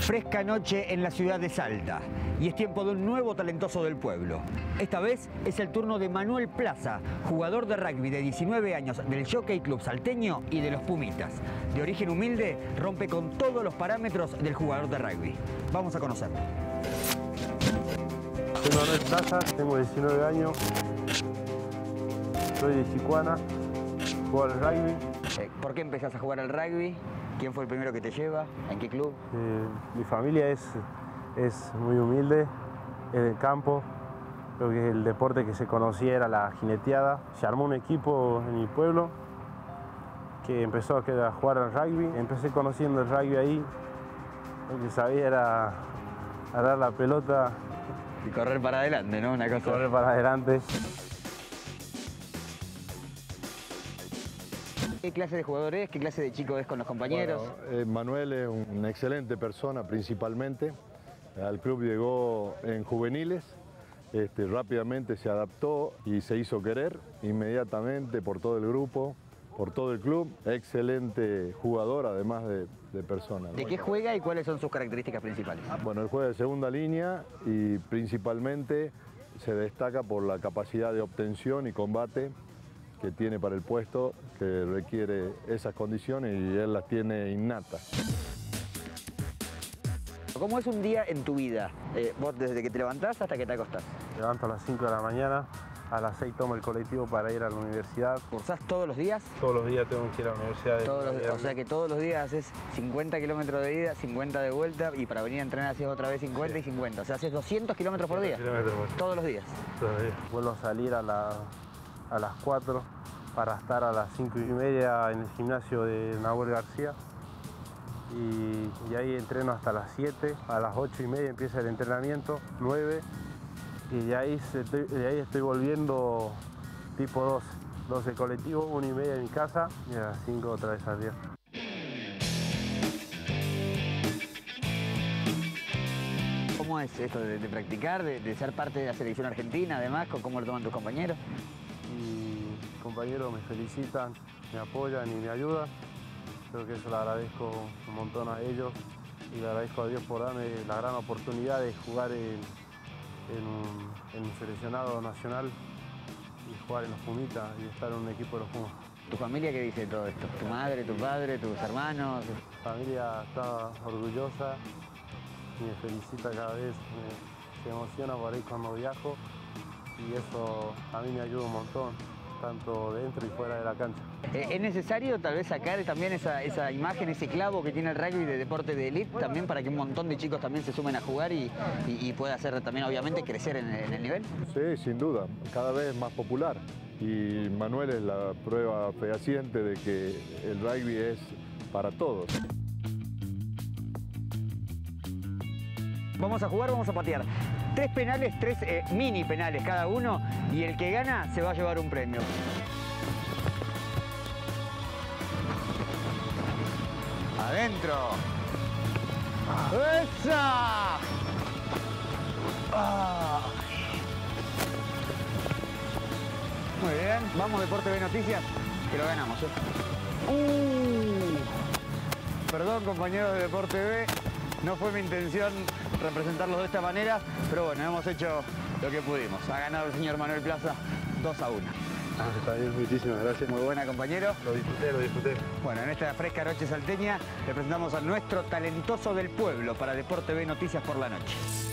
Fresca noche en la ciudad de Salta y es tiempo de un nuevo talentoso del pueblo. Esta vez es el turno de Manuel Plaza, jugador de rugby de 19 años del Jockey Club Salteño y de los Pumitas. De origen humilde, rompe con todos los parámetros del jugador de rugby. Vamos a conocerlo. Soy Manuel Plaza, tengo 19 años, soy de Chicuana, juego al rugby. Eh, ¿Por qué empezás a jugar al rugby? ¿Quién fue el primero que te lleva? ¿En qué club? Eh, mi familia es, es muy humilde, es del campo. Creo que el deporte que se conocía era la jineteada. Se armó un equipo en mi pueblo que empezó a jugar al rugby. Empecé conociendo el rugby ahí. Lo que sabía era dar la pelota. Y correr para adelante, ¿no? Una cosa. Correr para adelante. ¿Qué clase de jugador es? ¿Qué clase de chico es con los compañeros? Bueno, eh, Manuel es una excelente persona principalmente. Al club llegó en juveniles, este, rápidamente se adaptó y se hizo querer inmediatamente por todo el grupo, por todo el club. Excelente jugador, además de, de persona. ¿De qué juega y cuáles son sus características principales? Bueno, él juega de segunda línea y principalmente se destaca por la capacidad de obtención y combate que tiene para el puesto, que requiere esas condiciones y él las tiene innatas. ¿Cómo es un día en tu vida? Eh, vos desde que te levantás hasta que te acostás. Levanto a las 5 de la mañana, a las 6 tomo el colectivo para ir a la universidad. ¿Cursás todos los días? Todos los días tengo que ir a la universidad. Todos los- o sea que todos los días haces 50 kilómetros de ida, 50 de vuelta y para venir a entrenar haces otra vez 50 y 50. O sea, haces 200 kilómetros por día. kilómetros por día. Todos los días. Todos los días. Vuelvo a salir a, la- a las 4 para estar a las 5 y media en el gimnasio de Nahuel García. Y, y ahí entreno hasta las 7, a las 8 y media empieza el entrenamiento, 9, y de ahí, se- de ahí estoy volviendo tipo 12, 12 colectivo, 1 y media en mi casa y a las 5 otra vez al día. ¿Cómo es esto de, de practicar, de, de ser parte de la selección argentina, además, cómo lo toman tus compañeros? Y mis compañeros me felicitan, me apoyan y me ayudan. Creo que eso le agradezco un montón a ellos y le agradezco a Dios por darme la gran oportunidad de jugar en, en un, en un seleccionado nacional y jugar en los Pumitas y estar en un equipo de los Pumas. ¿Tu familia qué dice todo esto? ¿Tu madre, tu padre, tus hermanos? Mi familia está orgullosa y me felicita cada vez, me- se emociona por ahí cuando viajo y eso a mí me ayuda un montón, tanto dentro y fuera de la cancha. Eh, ¿Es necesario tal vez sacar también esa, esa imagen, ese clavo que tiene el rugby de deporte de élite también para que un montón de chicos también se sumen a jugar y, y- y pueda hacer también obviamente crecer en, en el nivel? Sí, sin duda, cada vez más popular. Y Manuel es la prueba fehaciente de que el rugby es para todos. Vamos a jugar, vamos a patear. Tres penales, tres eh, mini penales cada uno y el que gana se va a llevar un premio. Adentro. ¡Esa! Ah. Muy bien, vamos Deporte B Noticias, que lo ganamos. ¿eh? Uh. Perdón compañeros de Deporte B, no fue mi intención representarlos de esta manera, pero bueno, hemos hecho lo que pudimos. Ha ganado el señor Manuel Plaza 2 a 1. Ah, está bien, muchísimas gracias. Muy buena compañero. Lo disfruté, lo disfruté. Bueno, en esta fresca noche salteña le presentamos a nuestro talentoso del pueblo para Deporte B Noticias por la noche.